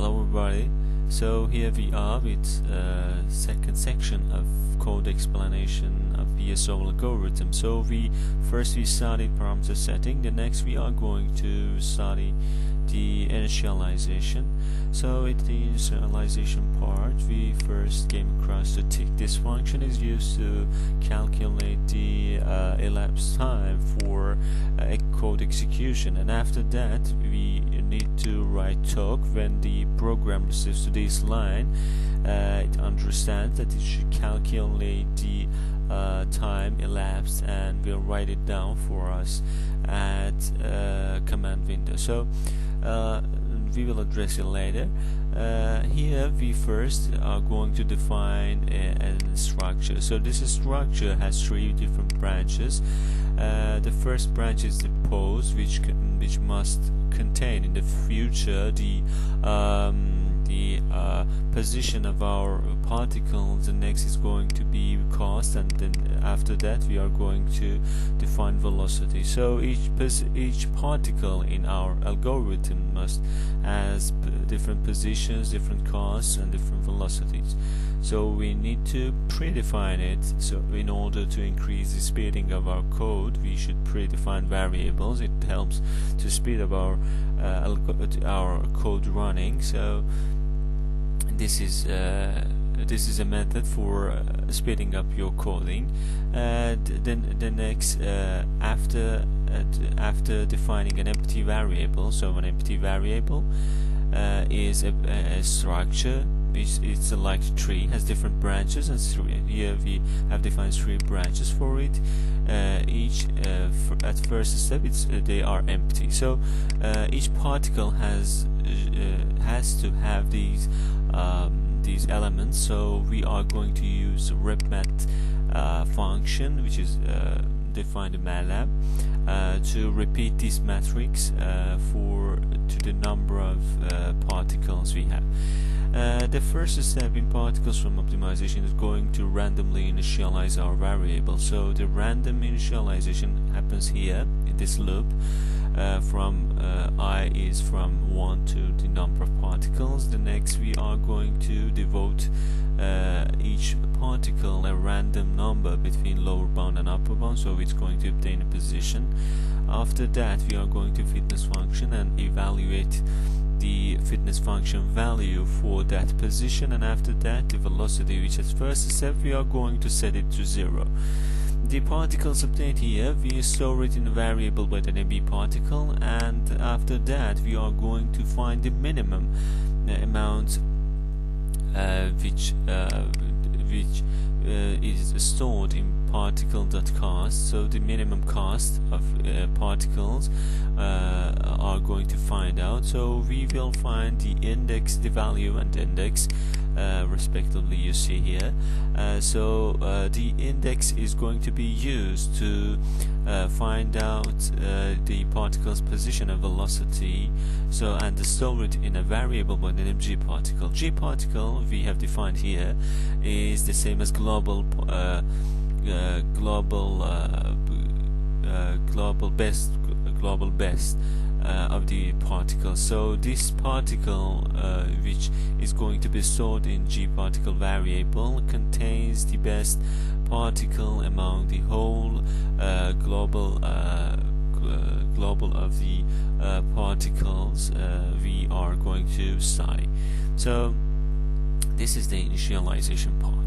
Hello everybody. So here we are with uh, second section of code explanation of PSO algorithm. So we first we studied parameter setting, the next we are going to study the initialization. So in the initialization part, we first came across the tic. This function is used to calculate the uh, elapsed time for a code execution, and after that, we need to write toc when the program receives to this line. Uh, it understands that it should calculate the uh, time elapsed and will write it down for us at uh, command window. So uh, we will address it later. Uh, here we first are going to define a, a, structure. So this structure has three different branches. Uh, the first branch is the pose, which can, which must contain in the future the um, the uh, position of our particles the next is going to be cost and then after that we are going to define velocity. So each each particle in our algorithm must has different positions different costs and different velocities. So we need to predefine it. So in order to increase the speeding of our code we should predefine variables. It helps to speed up our uh, our code running. So this is uh, this is a method for uh, speeding up your coding and then the next uh, after after defining an empty variable so an empty variable uh, is a, a structure. It's, it's like a tree has different branches and three, here we have defined three branches for it. Uh, each uh, at first step it's they are empty. So each particle has has to have these um, these elements. So we are going to use repmat uh, function which is uh, defined in MATLAB uh, to repeat this matrix uh, for to the number of uh, particles we have. Uh, the first step in particle swarm optimization is going to randomly initialize our variable. So the random initialization happens here in this loop uh, from uh, i is from 1 to the number of particles. The next we are going to devote uh, each particle a random number between lower bound and upper bound so it's going to obtain a position. After that we are going to fitness function and evaluate the fitness function value for that position and after that the velocity which is first step we are going to set it to zero the particles obtained here we store it in a variable with an name particle and after that we are going to find the minimum uh, amount uh, which uh, which uh, is stored in particle.cost so the minimum cost of uh, particles uh, are going to find out. So we will find the index the value and index respectively you see here. Uh, so uh, the index is going to be used to uh, find out the particle's position and velocity. So and store it in a variable by the name g particle. G particle we have defined here is the same as global global global best global best. uh, of the particle. So this particle, uh, which is going to be stored in G particle variable, contains the best particle among the whole uh, global uh, uh, global of the uh, particles we are going to study. So this is the initialization part.